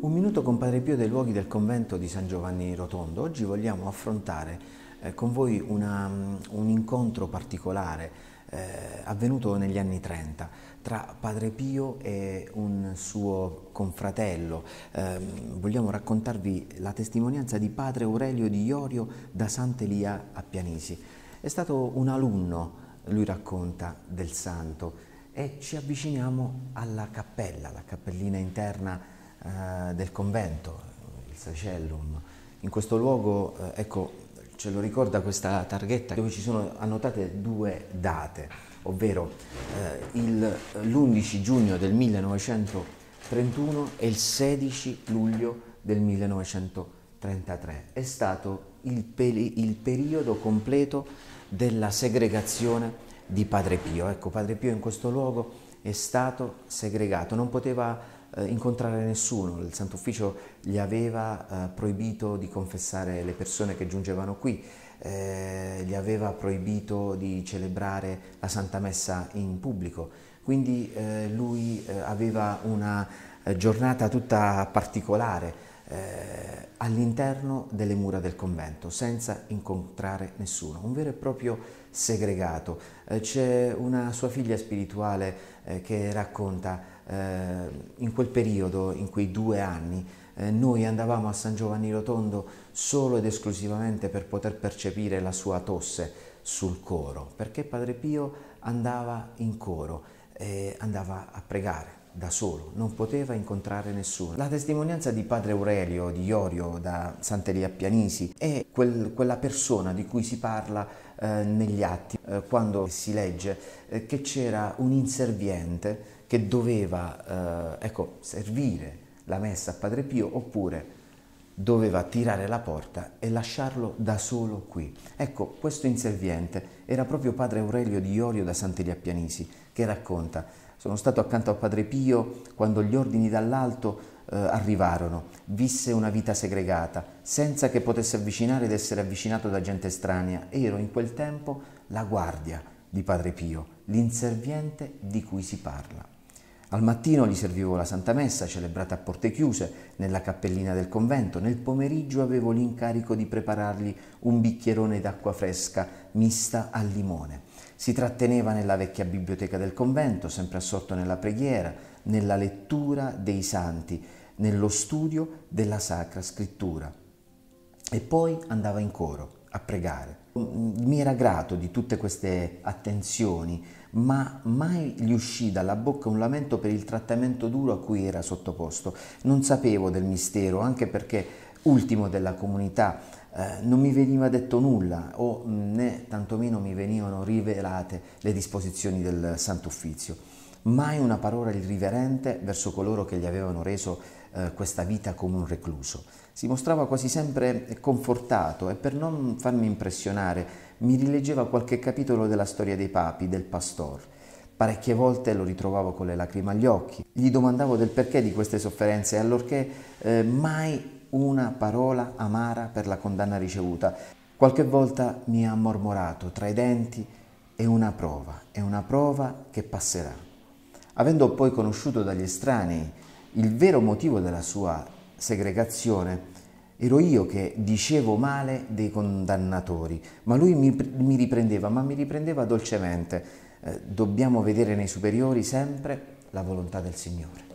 Un minuto con Padre Pio dei luoghi del convento di San Giovanni Rotondo. Oggi vogliamo affrontare eh, con voi una, mm, un incontro particolare eh, avvenuto negli anni 30 tra Padre Pio e un suo confratello. Eh, vogliamo raccontarvi la testimonianza di Padre Aurelio di Iorio da Sant'Elia a Pianisi. È stato un alunno, lui racconta, del santo e ci avviciniamo alla cappella, la cappellina interna eh, del convento, il Sacellum. In questo luogo, eh, ecco, ce lo ricorda questa targhetta dove ci sono annotate due date, ovvero eh, l'11 giugno del 1931 e il 16 luglio del 1933. È stato il, peri- il periodo completo della segregazione di Padre Pio. Ecco, Padre Pio in questo luogo è stato segregato, non poteva eh, incontrare nessuno, il Santo Ufficio gli aveva eh, proibito di confessare le persone che giungevano qui, eh, gli aveva proibito di celebrare la Santa Messa in pubblico, quindi eh, lui eh, aveva una eh, giornata tutta particolare all'interno delle mura del convento, senza incontrare nessuno, un vero e proprio segregato. c'è una sua figlia spirituale che racconta in quel periodo, in quei due anni, eh, noi andavamo a San Giovanni Rotondo solo ed esclusivamente per poter percepire la sua tosse sul coro, perché Padre Pio andava in coro, e andava a pregare da solo, non poteva incontrare nessuno. La testimonianza di padre Aurelio di Iorio da Sant'Elia Pianisi è quel, quella persona di cui si parla eh, negli atti, eh, quando si legge eh, che c'era un inserviente che doveva eh, ecco, servire la messa a Padre Pio oppure doveva tirare la porta e lasciarlo da solo qui. Ecco, questo inserviente era proprio padre Aurelio di Iorio da Sant'Elia Pianisi, che racconta sono stato accanto a Padre Pio quando gli ordini dall'alto eh, arrivarono. Visse una vita segregata, senza che potesse avvicinare ed essere avvicinato da gente estranea. Ero in quel tempo la guardia di Padre Pio, l'inserviente di cui si parla. Al mattino gli servivo la Santa Messa, celebrata a porte chiuse, nella cappellina del convento. Nel pomeriggio avevo l'incarico di preparargli un bicchierone d'acqua fresca mista al limone. Si tratteneva nella vecchia biblioteca del convento, sempre assorto nella preghiera, nella lettura dei santi, nello studio della Sacra Scrittura. E poi andava in coro a pregare. Mi era grato di tutte queste attenzioni, ma mai gli uscì dalla bocca un lamento per il trattamento duro a cui era sottoposto. Non sapevo del mistero, anche perché ultimo della comunità eh, non mi veniva detto nulla o né tantomeno mi venivano rivelate le disposizioni del Santo Uffizio. Mai una parola irriverente verso coloro che gli avevano reso eh, questa vita come un recluso. Si mostrava quasi sempre confortato e per non farmi impressionare mi rileggeva qualche capitolo della storia dei papi, del pastor. Parecchie volte lo ritrovavo con le lacrime agli occhi, gli domandavo del perché di queste sofferenze, allorché eh, mai una parola amara per la condanna ricevuta. Qualche volta mi ha mormorato tra i denti è una prova, è una prova che passerà. Avendo poi conosciuto dagli estranei il vero motivo della sua segregazione, ero io che dicevo male dei condannatori, ma lui mi, mi riprendeva, ma mi riprendeva dolcemente. Eh, dobbiamo vedere nei superiori sempre la volontà del Signore.